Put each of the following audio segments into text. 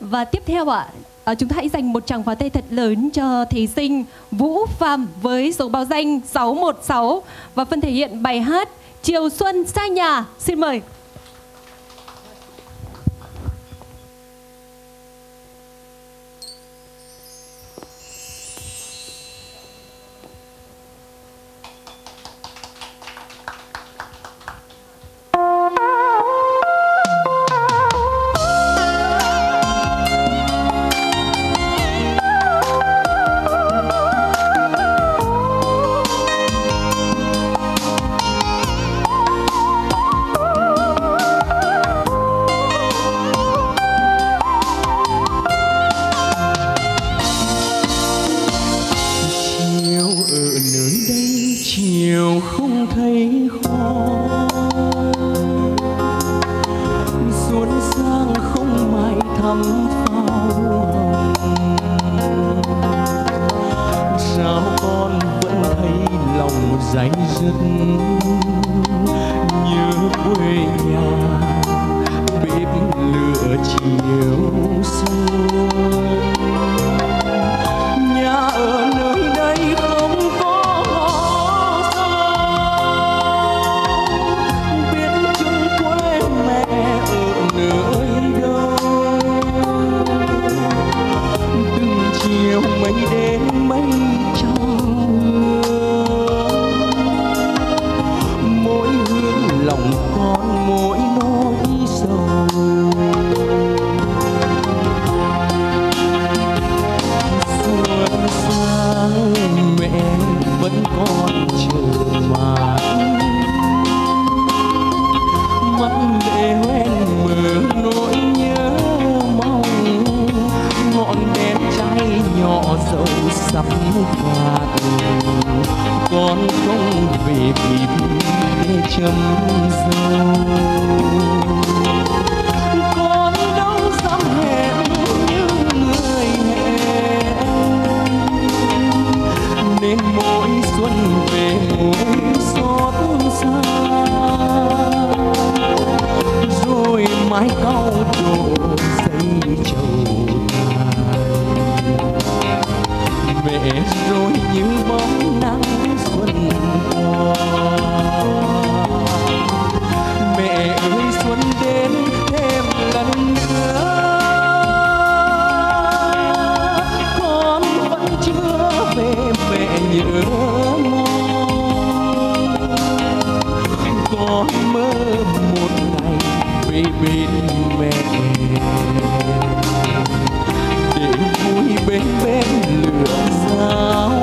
Và tiếp theo ạ, à, chúng ta hãy dành một tràng pháo tay thật lớn cho thí sinh Vũ Phạm với số báo danh 616 và phần thể hiện bài hát Chiều Xuân xa nhà. Xin mời. chiều không thấy hoa, xuân sang không mãi thắm đến mấy phạt con không về kịp chấm dâu lại bên mẹ để vui bên bên lửa sao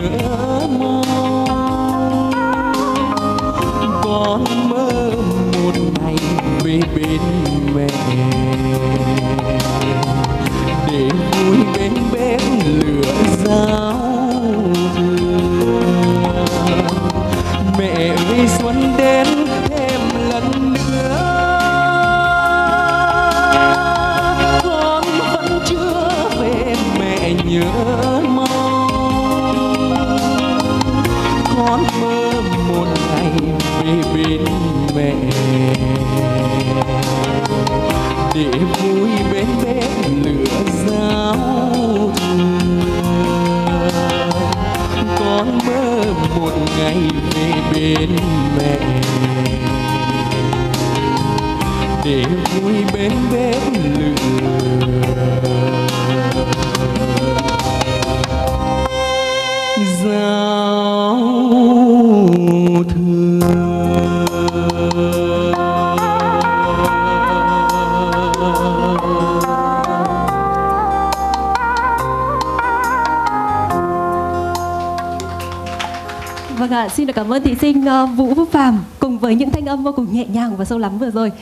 nhớ mơ. con mơ một ngày về bên mẹ. Để vui bên bếp lửa giao thừa con mơ một ngày về bên mẹ. Để vui bên bếp lửa. Vâng ạ, xin được cảm ơn thí sinh uh, Vũ phàm cùng với những thanh âm vô cùng nhẹ nhàng và sâu lắng vừa rồi.